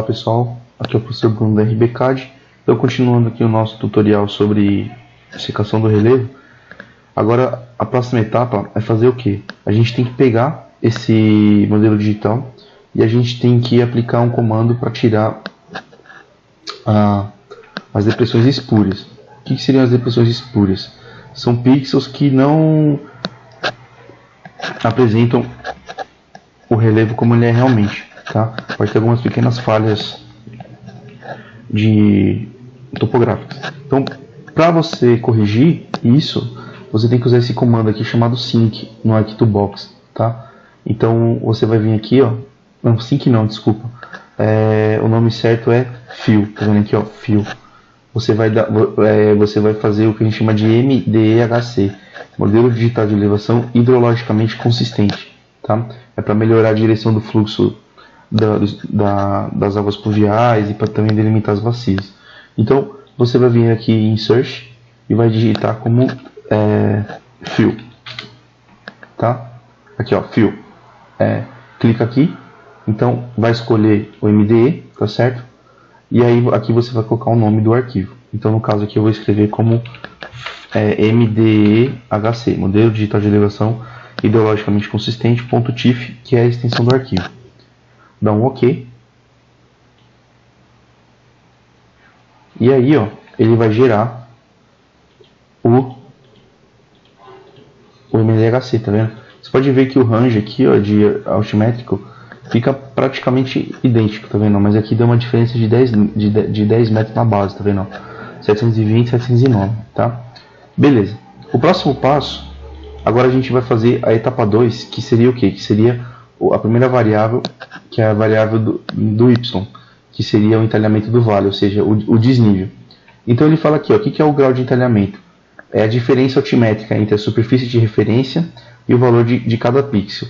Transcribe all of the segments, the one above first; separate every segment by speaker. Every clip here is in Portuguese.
Speaker 1: Olá pessoal, aqui é o professor Bruno da RBCAD. Então, continuando aqui o nosso tutorial sobre secação do relevo. Agora, a próxima etapa é fazer o que? A gente tem que pegar esse modelo digital e a gente tem que aplicar um comando para tirar as depressões espúrias. O que, que seriam as depressões espúrias? São pixels que não apresentam o relevo como ele é realmente. Tá? Pode ter algumas pequenas falhas de topográficas. Então, para você corrigir isso, você tem que usar esse comando aqui chamado sync no arquitobox, tá? Então, você vai vir aqui, ó, não, sync não, desculpa. É, o nome certo é fill, tá vendo aqui, ó, fill. Você vai, dar, é, você vai fazer o que a gente chama de MDEHC, modelo digital de elevação hidrologicamente consistente, tá? É para melhorar a direção do fluxo da, da, das águas pluviais e para também delimitar as bacias. Então, você vai vir aqui em Search e vai digitar como é, Fill. Tá? Aqui, ó, Fill. É, clica aqui. Então, vai escolher o MDE, tá certo? E aí, aqui você vai colocar o nome do arquivo. Então, no caso aqui, eu vou escrever como é, MDEHC, Modelo Digital de Elevação Ideologicamente Consistente, ponto .tif, que é a extensão do arquivo dá um OK. E aí, ó, ele vai gerar o, o MDHC, tá vendo? Você pode ver que o range aqui, ó, de altimétrico fica praticamente idêntico, tá vendo? Mas aqui deu uma diferença de 10, de, de 10 metros na base, tá vendo? 720 709, tá? Beleza. O próximo passo, agora a gente vai fazer a etapa 2, que seria o quê? Que seria a primeira variável, que é a variável do, do y, que seria o entalhamento do vale, ou seja, o, o desnível. Então ele fala aqui, ó, o que, que é o grau de entalhamento? É a diferença altimétrica entre a superfície de referência e o valor de, de cada pixel.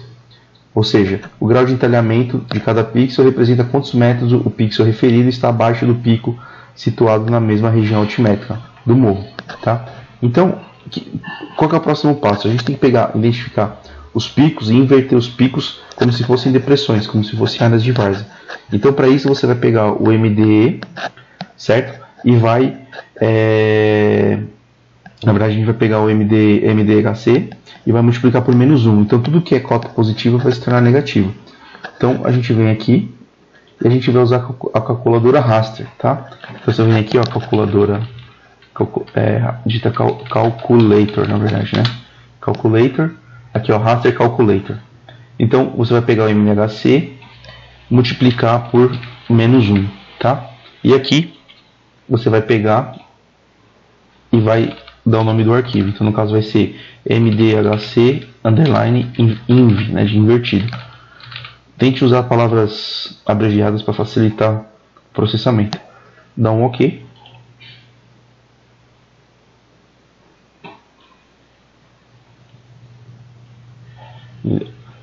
Speaker 1: Ou seja, o grau de entalhamento de cada pixel representa quantos metros o pixel referido está abaixo do pico situado na mesma região altimétrica do morro. Tá? Então, que, qual é o próximo passo? A gente tem que pegar, identificar os picos e inverter os picos como se fossem depressões, como se fossem áreas de várzea. Então, para isso, você vai pegar o MDE, certo? E vai. É... Na verdade, a gente vai pegar o MD, MDHC e vai multiplicar por menos 1. Então, tudo que é cota positiva vai se tornar negativo. Então, a gente vem aqui e a gente vai usar a calculadora raster, tá? Então, você vem aqui, ó, a calculadora. Calcu é, digita cal, calculator, na verdade, né? Calculator Aqui, ó, Raster Calculator. Então, você vai pegar o MHC, multiplicar por menos 1, tá? E aqui, você vai pegar e vai dar o nome do arquivo. Então, no caso, vai ser mdhc underline inv, né, de invertido. Tente usar palavras abreviadas para facilitar o processamento. Dá um OK.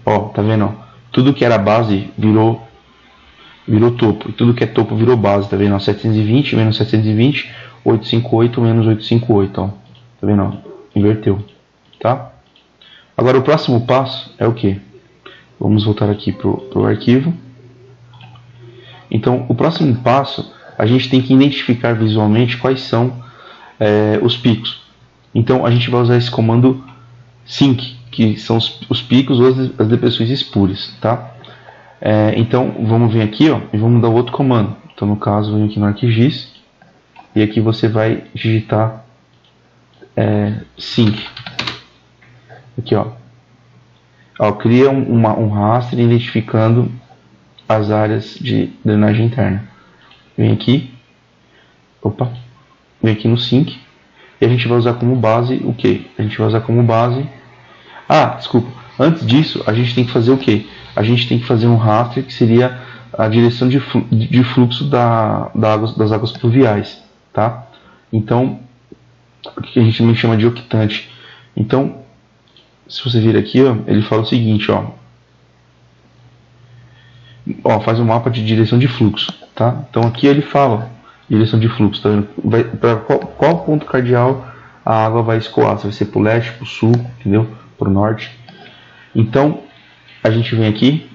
Speaker 1: Ó, tá vendo? Tudo que era base virou virou topo. Tudo que é topo virou base, tá vendo? 720 menos 720, 858 menos 858, ó. Tá vendo? Inverteu, tá? Agora o próximo passo é o que? Vamos voltar aqui pro, pro arquivo. Então, o próximo passo, a gente tem que identificar visualmente quais são é, os picos. Então, a gente vai usar esse comando sync, que são os, os picos ou as, as depressões espúrias, tá? É, então vamos vir aqui ó, e vamos dar outro comando. Então no caso, vem aqui no ArcGIS e aqui você vai digitar é, sync. Aqui ó, ó cria um, uma, um raster identificando as áreas de drenagem interna. Vem aqui, opa, vem aqui no sync e a gente vai usar como base o que? A gente vai usar como base ah, desculpa. Antes disso, a gente tem que fazer o quê? A gente tem que fazer um raster que seria a direção de, fluxo da, da das águas pluviais, tá? Então, o que a gente também chama de octante. Então, se você vir aqui, ó, ele fala o seguinte, ó, ó, faz um mapa de direção de fluxo, tá? Então aqui ele fala direção de fluxo, tá? Para qual, qual ponto cardial a água vai escoar? Se vai ser para o leste, para o sul, entendeu? Para o norte. Então, a gente vem aqui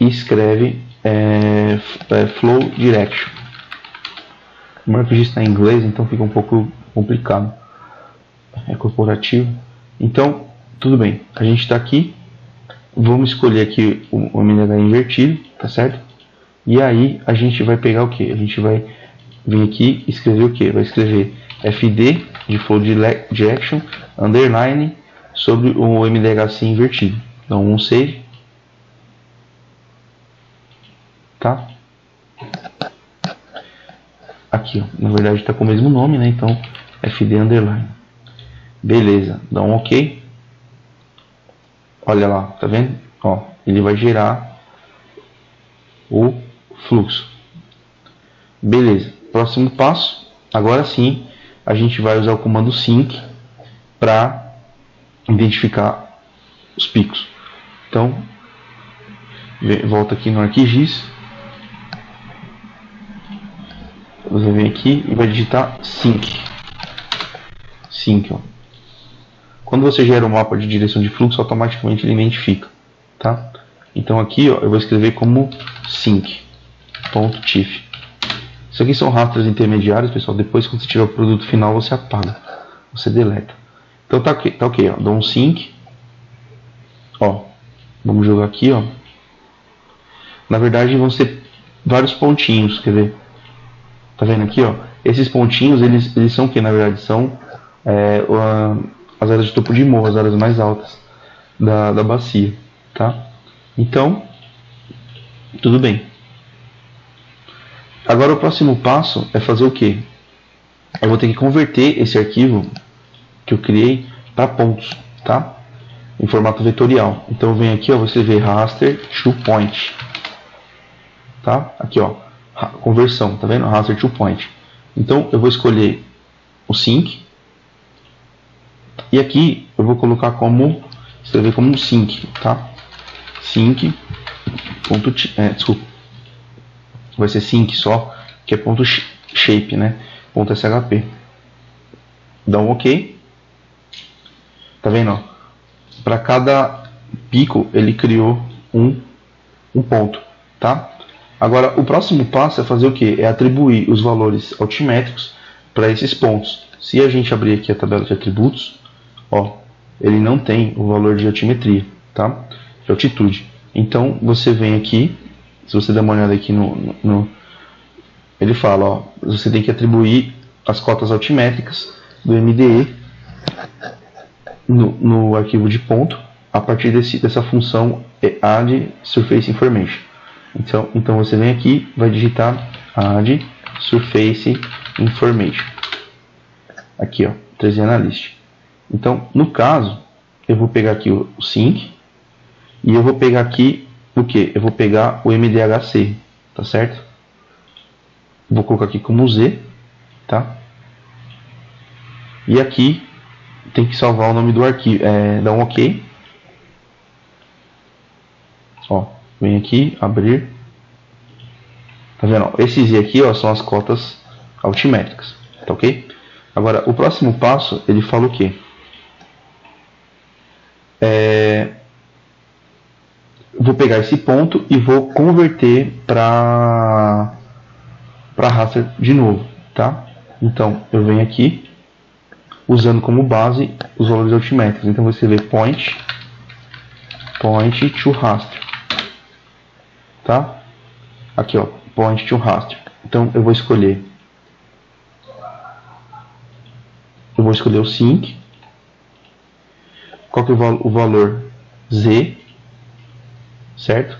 Speaker 1: e escreve é, é, Flow Direction. O ArcGIS está em inglês, então fica um pouco complicado. É corporativo. Então, tudo bem. A gente está aqui. Vamos escolher aqui o, o MDH invertido, tá certo? E aí a gente vai pegar o que? A gente vai vir aqui e escrever o que? Vai escrever FD de Flow Direction underline sobre o MDHC invertido. Então, um save. Tá? Aqui, ó. Na verdade está com o mesmo nome, né? Então, FD underline. Beleza. Dá um OK. Olha lá, tá vendo? Ó, ele vai gerar o fluxo. Beleza. Próximo passo. Agora sim, a gente vai usar o comando sync para identificar os picos. Então, volta aqui no ArcGIS. Você vem aqui e vai digitar sync. Sync, ó. Quando você gera um mapa de direção de fluxo, automaticamente ele identifica, tá? Então aqui, ó, eu vou escrever como sync.tif. Isso aqui são rastros intermediários, pessoal. Depois, quando você tiver o produto final, você apaga, você deleta. Então tá ok, tá ok, ó. Dou um sync. Ó, vamos jogar aqui, ó. Na verdade, vão ser vários pontinhos, quer ver? Tá vendo aqui, ó? Esses pontinhos, eles, eles são o que, na verdade? São é, as áreas de topo de morro, as áreas mais altas da, da bacia, tá? Então, tudo bem. Agora o próximo passo é fazer o que? Eu vou ter que converter esse arquivo que eu criei para pontos, tá? Em formato vetorial. Então eu venho aqui, ó, vou escrever raster to point, tá? Aqui, ó, conversão, tá vendo? Raster to point. Então eu vou escolher o sync e aqui eu vou colocar como escrever como sync, tá? Sync ponto é, desculpa, vai ser sync só, que é ponto shape, né? Ponto SHP. Dá um OK. Tá vendo? Para cada pico ele criou um, um ponto, tá? Agora o próximo passo é fazer o que? É atribuir os valores altimétricos para esses pontos. Se a gente abrir aqui a tabela de atributos, ó, ele não tem o valor de altimetria, tá? De altitude. Então você vem aqui, se você der uma olhada aqui no, no, ele fala, ó, você tem que atribuir as cotas altimétricas do MDE no, no arquivo de ponto a partir desse, dessa função add surface information. Então, então você vem aqui, vai digitar add surface information. Aqui, ó, trazer na list. Então, no caso, eu vou pegar aqui o, o sync e eu vou pegar aqui o que? Eu vou pegar o MDHC, tá certo? Vou colocar aqui como Z, tá? E aqui tem que salvar o nome do arquivo, é, dá um OK. Ó, vem aqui, abrir. Tá vendo? Esses aqui ó, são as cotas altimétricas, tá ok? Agora, o próximo passo, ele fala o quê? É, vou pegar esse ponto e vou converter para para raster de novo, tá? Então, eu venho aqui, usando como base os valores altimétricos. Então, vou escrever point, point to raster, tá? Aqui, ó, point to raster. Então, eu vou escolher, eu vou escolher o sync. Qual que é o, valor? Z, certo?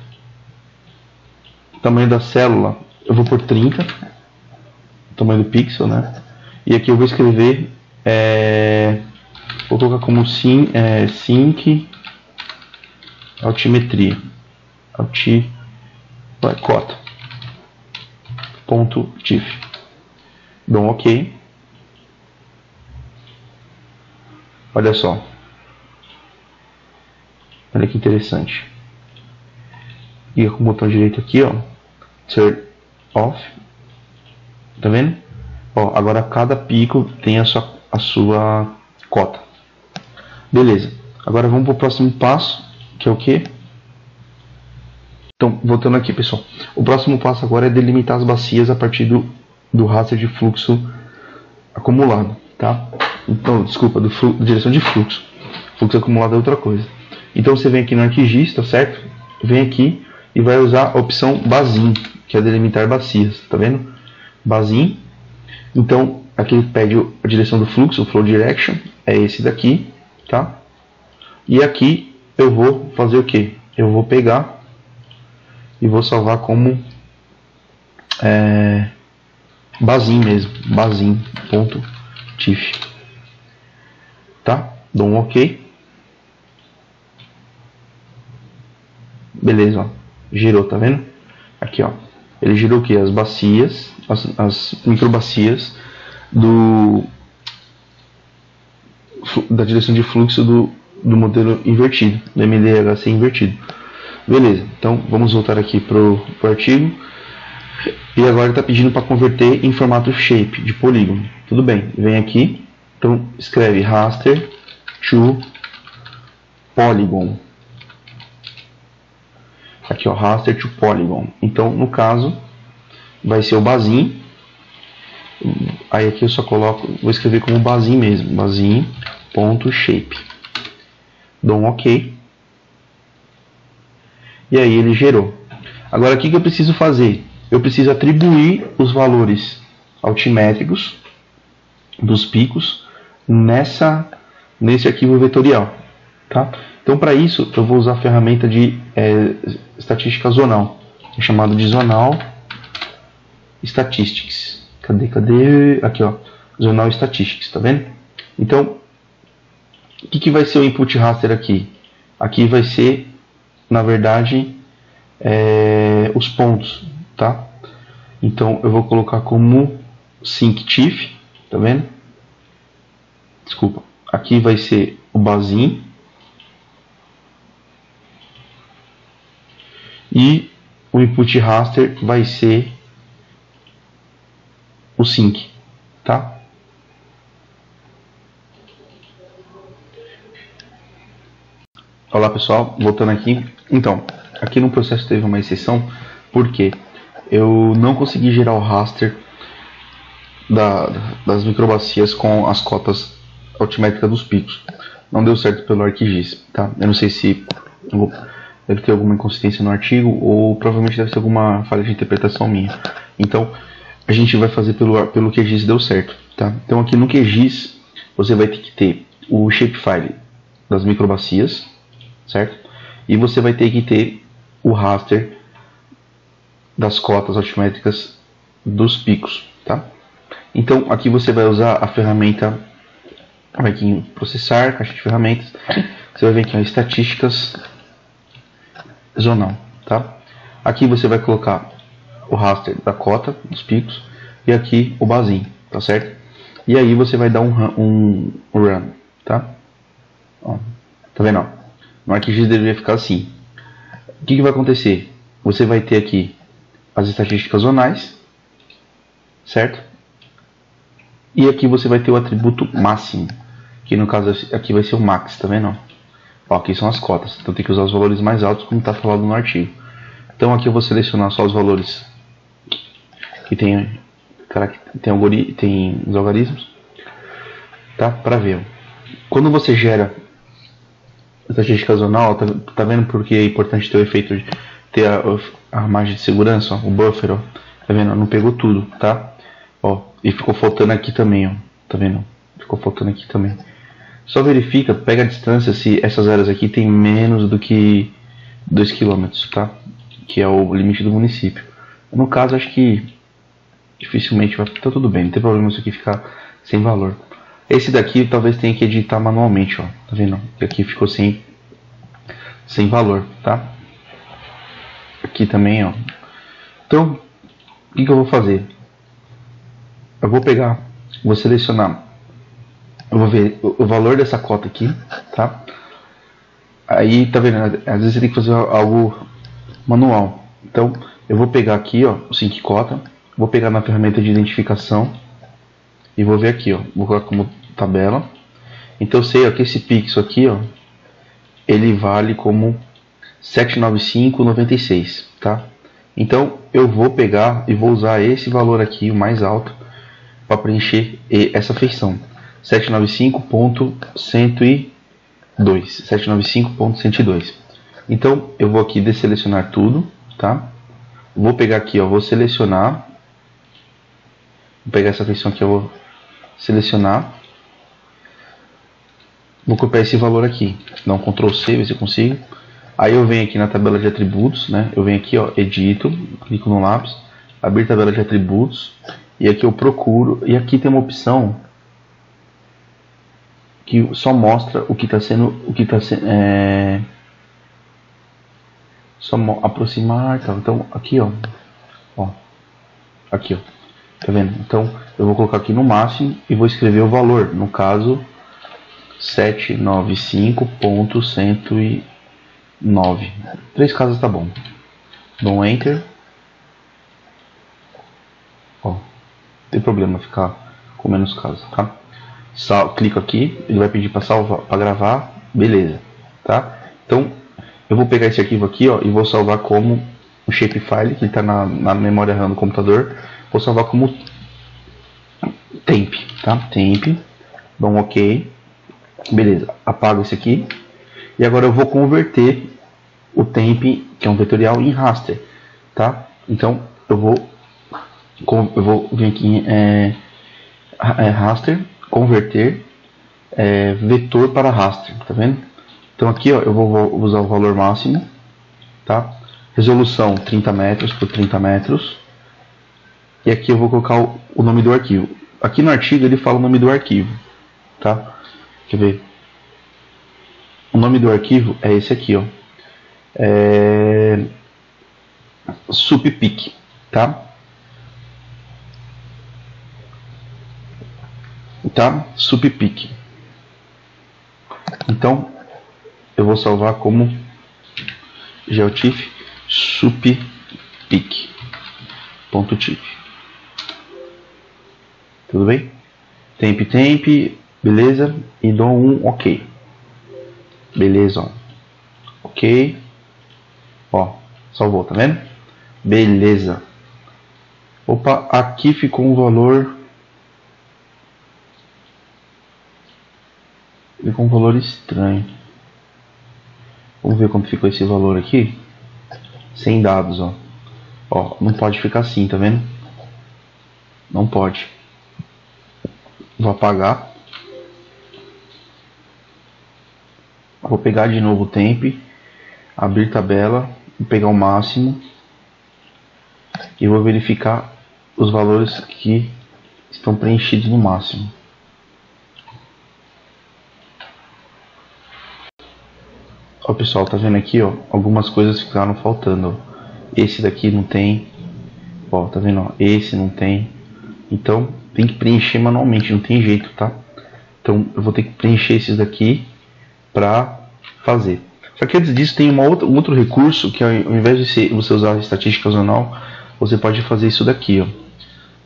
Speaker 1: O tamanho da célula, eu vou por 30, o tamanho do pixel, né? E aqui eu vou escrever é, vou colocar como sim, é, sync altimetria. Alti cota. Ponto tif dou um ok. Olha só. Olha que interessante. E com o botão direito aqui ó. Turn off. Tá vendo? Ó agora cada pico tem a sua a sua cota. Beleza. Agora vamos para o próximo passo, que é o que? Então, voltando aqui, pessoal. O próximo passo agora é delimitar as bacias a partir do, do raster de fluxo acumulado, tá? Então, desculpa, do direção de fluxo. Fluxo acumulado é outra coisa. Então, você vem aqui no arquigista, certo? Vem aqui e vai usar a opção Basin, que é delimitar bacias, tá vendo? Basin. Então, aqui ele pede a direção do fluxo, o flow direction, é esse daqui, tá? E aqui eu vou fazer o que? Eu vou pegar e vou salvar como do da direção de fluxo do, do modelo invertido, do MDHC invertido. Beleza, então vamos voltar aqui para o artigo. E agora está pedindo para converter em formato shape, de polígono. Tudo bem, vem aqui, então escreve raster to polygon. Aqui ó, raster to polygon. Então no caso vai ser o basin. Aí aqui eu só coloco, vou escrever como basin mesmo, basin.shape. Dou um OK. E aí ele gerou. Agora o que, que eu preciso fazer? Eu preciso atribuir os valores altimétricos dos picos nessa nesse arquivo vetorial, tá? Então para isso eu vou usar a ferramenta de é, estatística zonal, é chamado de zonal statistics. Cadê, cadê? Aqui ó, zonal statistics, tá vendo? Então o que, que vai ser o input raster aqui? Aqui vai ser na verdade, é, os pontos, tá? Então eu vou colocar como synctif, tá vendo? Desculpa, aqui vai ser o basin e o input raster vai ser sync, tá? Olá pessoal, voltando aqui. Então, aqui no processo teve uma exceção porque eu não consegui gerar o raster da, das microbacias com as cotas altimétricas dos picos. Não deu certo pelo ArcGIS, tá? Eu não sei se deve ter alguma inconsistência no artigo ou provavelmente deve ser alguma falha de interpretação minha. Então, a gente vai fazer pelo, pelo QGIS deu certo, tá? Então aqui no QGIS você vai ter que ter o shapefile das microbacias, certo? E você vai ter que ter o raster das cotas altimétricas dos picos, tá? Então aqui você vai usar a ferramenta, vai aqui em processar, caixa de ferramentas, você vai ver aqui ó, estatísticas zonal, tá? Aqui você vai colocar o raster da cota dos picos e aqui o basin, tá certo? E aí você vai dar um, um, run, tá? Ó, tá vendo? No ArcGIS deveria ficar assim. O que, que vai acontecer? Você vai ter aqui as estatísticas zonais, certo? E aqui você vai ter o atributo máximo, que no caso aqui vai ser o max, tá vendo? Ó, aqui são as cotas, então tem que usar os valores mais altos como está falado no artigo. Então aqui eu vou selecionar só os valores que tem, tem, tem os algarismos, tá? Para ver. Quando você gera estatística zonal, tá, tá vendo porque é importante ter o efeito de ter a, a margem de segurança, ó, o buffer, ó, tá vendo? Não pegou tudo, tá? Ó, e ficou faltando aqui também, ó, tá vendo? Ficou faltando aqui também. Só verifica, pega a distância se essas áreas aqui tem menos do que 2 km, tá? Que é o limite do município. No caso, acho que dificilmente vai tá tudo bem, não tem problema isso aqui ficar sem valor. Esse daqui talvez tenha que editar manualmente, ó. Tá vendo? E aqui ficou sem, sem valor, tá? Aqui também, ó. Então, o que, que eu vou fazer? Eu vou pegar, vou selecionar, eu vou ver o, valor dessa cota aqui, tá? Aí, tá vendo? Às vezes você tem que fazer algo manual. Então, eu vou pegar aqui, ó, o sync cota, vou pegar na ferramenta de identificação e vou ver aqui, ó, vou colocar como tabela. Então eu sei ó, que esse pixel aqui, ó, ele vale como 795,96, tá? Então eu vou pegar e vou usar esse valor aqui, o mais alto, para preencher essa feição. 795.102, 795.102. Então eu vou aqui deselecionar tudo, tá? Vou pegar aqui, ó, vou selecionar, vou pegar essa feição aqui, eu vou selecionar, vou copiar esse valor aqui, dá um Ctrl C, ver se eu consigo. Aí eu venho aqui na tabela de atributos, né? Eu venho aqui, ó, edito, clico no lápis, abrir tabela de atributos e aqui eu procuro e aqui tem uma opção que só mostra o que está sendo, o que está sendo, é... só aproximar? Então aqui, ó, ó, aqui, ó, tá vendo? Então eu vou colocar aqui no máximo e vou escrever o valor, no caso 795.100 9. Três casas tá bom. Dou um Enter. Ó, tem problema ficar com menos casas, tá? Sal, clico aqui, ele vai pedir para salvar, para gravar, beleza, tá? Então, eu vou pegar esse arquivo aqui, ó, e vou salvar como o shapefile que está na, na memória RAM do computador. Vou salvar como temp, tá? Temp, dou um OK, beleza. Apago esse aqui e agora eu vou converter o temp, que é um vetorial, em raster, tá? Então eu vou eu vou vir aqui é, é, raster, converter é, vetor para raster, tá vendo? Então aqui ó, eu vou usar o valor máximo, tá? Resolução 30 metros por 30 metros. E aqui eu vou colocar o, o nome do arquivo. Aqui no artigo ele fala o nome do arquivo, tá? Quer ver? O nome do arquivo é esse aqui, ó. É... Suppic, tá? Tá? Suppic. Então, eu vou salvar como geotiff suppic.tif. Tudo bem? Temp, temp, beleza? E dou um OK. Beleza. Ok. Ó, salvou, tá vendo? Beleza. Opa, aqui ficou um valor. Ficou um valor estranho. Vamos ver como ficou esse valor aqui. Sem dados, ó. Ó, não pode ficar assim, tá vendo? Não pode. Vou apagar. Vou pegar de novo o temp, abrir tabela, pegar o máximo e vou verificar os valores que estão preenchidos no máximo. Ó pessoal, tá vendo aqui, ó, algumas coisas ficaram faltando. Esse daqui não tem. Ó, tá vendo, ó, esse não tem. Então, tem que preencher manualmente, não tem jeito, tá? Então, eu vou ter que preencher esses daqui para fazer. Só que antes disso tem outra, um outro recurso que ao invés de você usar a estatística zonal, você pode fazer isso daqui. Ó.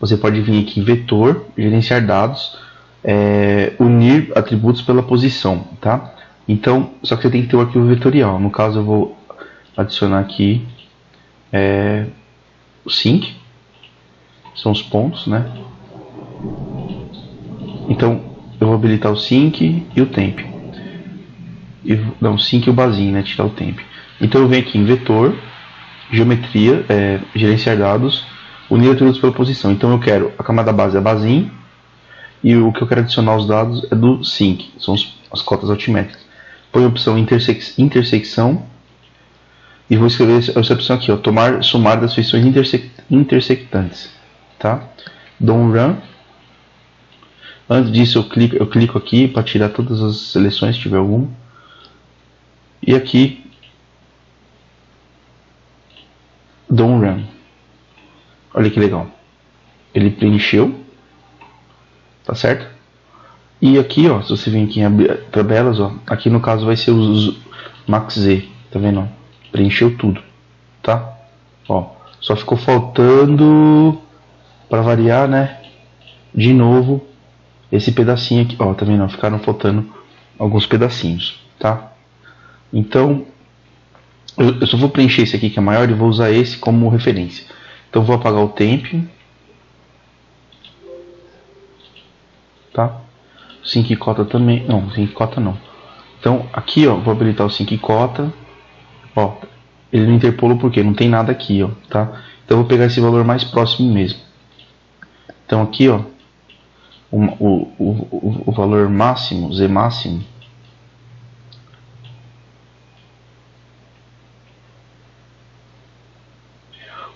Speaker 1: Você pode vir aqui em vetor, gerenciar dados, é, unir atributos pela posição, tá? Então, só que você tem que ter o arquivo vetorial. No caso, eu vou adicionar aqui é, o sync, são os pontos, né? Então, eu vou habilitar o sync e o temp e não, sync o basin, né, tirar o temp. Então eu venho aqui em vetor, geometria, é, gerenciar dados, unir atributos pela posição. Então eu quero a camada base é basin e o que eu quero adicionar os dados é do sync, são as cotas altimétricas. Põe a opção intersex, intersecção e vou escrever essa opção aqui, ó, tomar somar das feições intersec, intersectantes, tá? Dou um run. Antes disso eu clico, eu clico aqui para tirar todas as seleções se tiver alguma. E aqui dou um run. Olha que legal. Ele preencheu. Tá certo? E aqui, ó, se você vir aqui em tabelas, ó, aqui no caso vai ser o max z, tá vendo? Preencheu tudo, tá? Ó, só ficou faltando para variar, né? De novo esse pedacinho aqui, ó, tá vendo? Ficaram faltando alguns pedacinhos, tá? Então, eu, eu só vou preencher esse aqui que é maior e vou usar esse como referência. Então vou apagar o temp. Tá? Sync cota também. Não, sync cota não. Então aqui ó, vou habilitar o sync cota. Ó, ele não interpolou porque não tem nada aqui, ó, tá? Então eu vou pegar esse valor mais próximo mesmo. Aqui, ó, o, o, o, o valor máximo, Z máximo,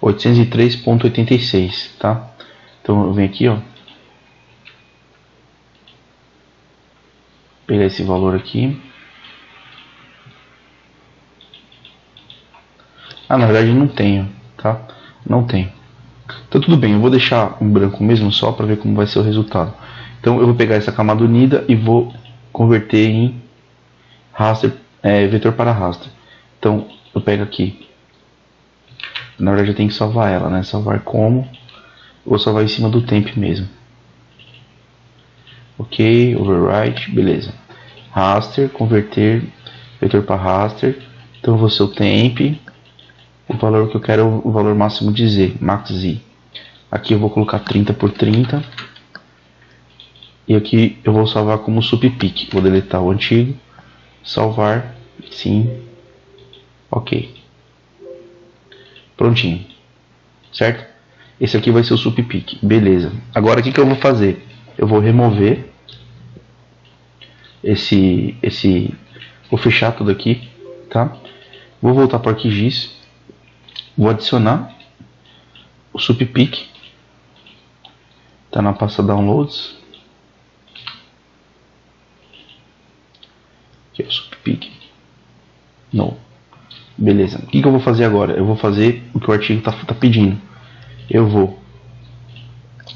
Speaker 1: oitocentos e três ponto oitenta e seis, tá? Então eu venho aqui, ó, pegar esse valor aqui. Ah, na verdade não tenho, tá? Não tenho. Então tudo bem, eu vou deixar um branco mesmo só para ver como vai ser o resultado. Então eu vou pegar essa camada unida e vou converter em raster, é, vetor para raster. Então eu pego aqui. Na verdade eu tenho que salvar ela, né? Salvar como? Vou salvar em cima do temp mesmo. Ok, overwrite, beleza. Raster, converter, vetor para raster. Então eu vou ser o temp o valor que eu quero o valor máximo de z, max z. Aqui eu vou colocar 30 por 30. E aqui eu vou salvar como subpic. Vou deletar o antigo. Salvar. Sim. Ok. Prontinho. Certo? Esse aqui vai ser o subpic. Beleza. Agora o que, que eu vou fazer? Eu vou remover esse, esse, vou fechar tudo aqui, tá? Vou voltar para o ArcGIS Vou adicionar o SupPic. Está na pasta Downloads. Aqui é o SupPic. Não. Beleza. O que, que, eu vou fazer agora? Eu vou fazer o que o artigo está tá pedindo. Eu vou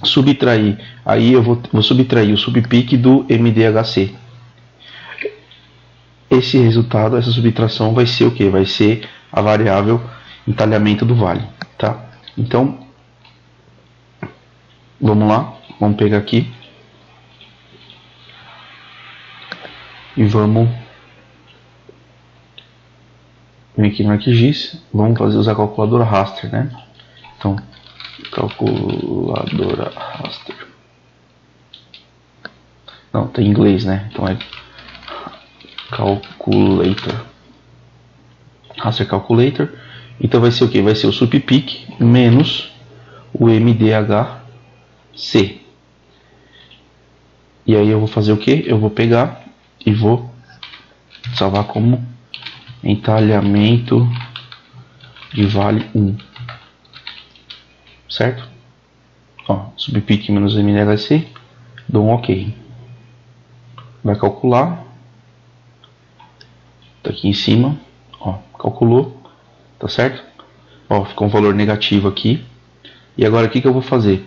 Speaker 1: subtrair. Aí eu vou, vou subtrair o subpic do MDHC. Esse resultado, essa subtração vai ser o que? Vai ser a variável entalhamento do vale, tá? Então, vamos lá, vamos pegar aqui e vamos vir aqui no ArcGIS, vamos fazer usar a calculadora raster, né? Então, calculadora raster. Não, tem inglês, né? Então é calculator. Raster calculator então vai ser o que? Vai ser o subpic menos o MDHC. E aí eu vou fazer o que? Eu vou pegar e vou salvar como entalhamento de vale 1. Certo? Ó, subpic menos MDHC, dou um OK. Vai calcular. Tá aqui em cima, ó, calculou tá certo? Ó, ficou um valor negativo aqui. E agora o que, que eu vou fazer?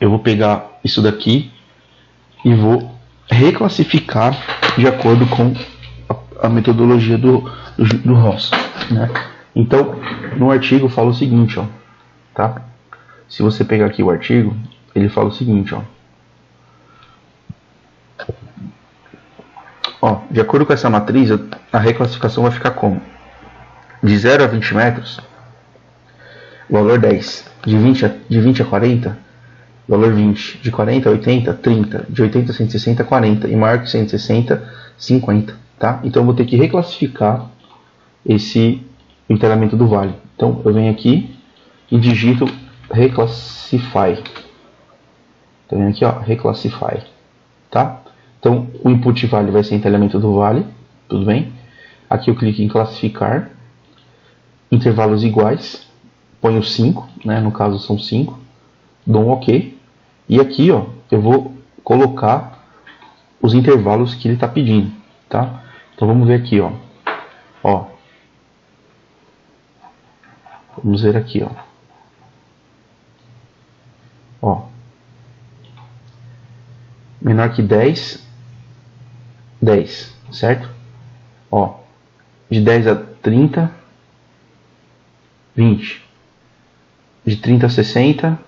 Speaker 1: Eu vou pegar isso daqui e vou reclassificar de acordo com a, a metodologia do, do, do Ross, né? Então, no artigo fala o seguinte, ó, tá? Se você pegar aqui o artigo, ele fala o seguinte, ó. Ó, de acordo com essa matriz, a reclassificação vai ficar como? De 0 a 20 metros, valor 10. De 20 a, de 20 a 40, valor 20. De 40 a 80, 30. De 80 a 160, 40. E maior que 160, 50. Tá? Então eu vou ter que reclassificar esse enterramento do vale. Então eu venho aqui e digito reclassify. Então venho aqui, ó, reclassify. Tá? Então o input vale vai ser entalhamento do vale, tudo bem? Aqui eu clico em classificar intervalos iguais, ponho 5, né, no caso são 5, dou um OK, e aqui ó, eu vou colocar os intervalos que ele está pedindo, tá? Então vamos ver aqui, ó, ó, vamos ver aqui, ó, ó, menor que 10, 10, certo? Ó, de 10 a 30, 20. De 30 a 60,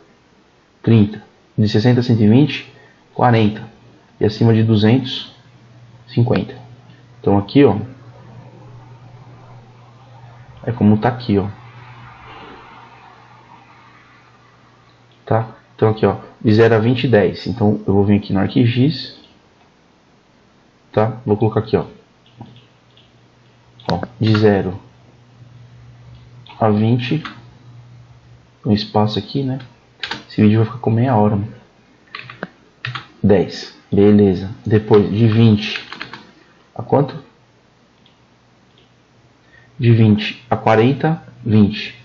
Speaker 1: 30. De 60 a 120, 40. E acima de 200, 50. Então aqui, ó. É como tá aqui, ó. Tá? Então aqui, ó, de 0 a 20, 10. Então eu vou vir aqui no ArcGIS, tá? Vou colocar aqui, ó. ó de 0 a 20, um espaço aqui, né? Esse vídeo vai ficar com meia hora. Mano. 10. Beleza. Depois de 20 a quanto? De 20 a 40, 20.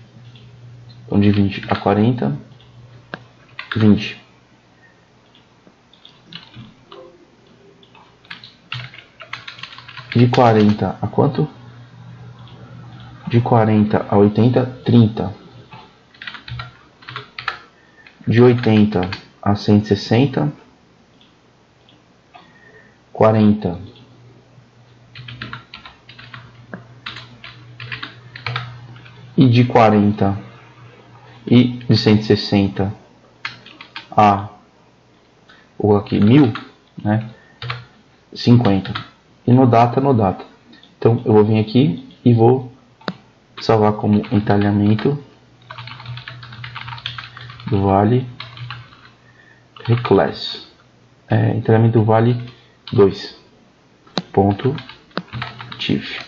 Speaker 1: Então de 20 a 40, 20. De 40 a quanto? De 40 a 80, 30. De 80 a 160, 40. E de 40 e de 160 a ou aqui mil, né? 50. E no data, no data. Então eu vou vir aqui e vou salvar como entalhamento do vale reclass. É, entalhamento do vale 2 ponto tif.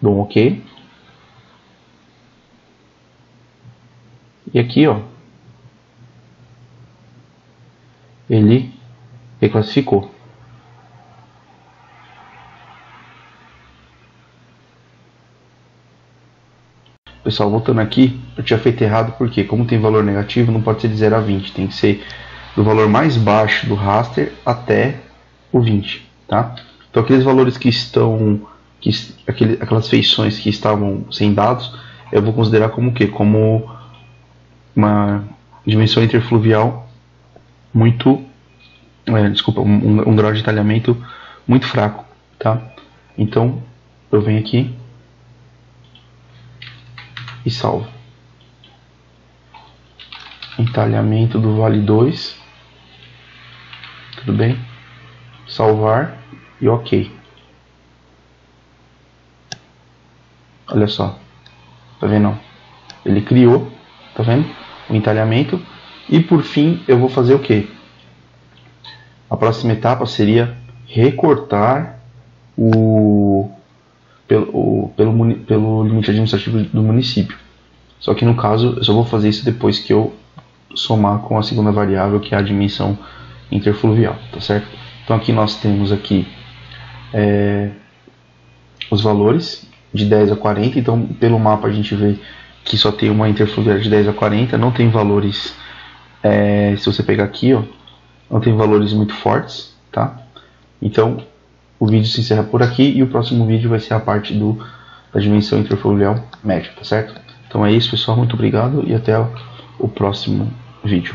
Speaker 1: Dou um OK. E aqui, ó, ele reclassificou. Pessoal, voltando aqui, eu tinha feito errado porque, como tem valor negativo, não pode ser de 0 a 20, tem que ser do valor mais baixo do raster até o 20, tá? Então aqueles valores que estão, que, aquele, aquelas feições que estavam sem dados, eu vou considerar como o quê? Como uma dimensão interfluvial muito, é, desculpa, um, um, grau de talhamento muito fraco, tá? Então eu venho aqui e salvo. Entalhamento do vale 2, tudo bem? Salvar e ok. Olha só, tá vendo? Ele criou, tá vendo? O entalhamento e por fim, eu vou fazer o que? A próxima etapa seria recortar o pelo, pelo, pelo limite administrativo do município. Só que no caso, eu só vou fazer isso depois que eu somar com a segunda variável, que é a dimensão interfluvial, tá certo? Então aqui nós temos aqui é, os valores de 10 a 40, então pelo mapa a gente vê que só tem uma interfluvial de 10 a 40, não tem valores é, se você pegar aqui, ó, não tem valores muito fortes, tá? Então, o vídeo se encerra por aqui e o próximo vídeo vai ser a parte do, da dimensão interfolial média, tá certo? Então é isso, pessoal. Muito obrigado e até o próximo vídeo.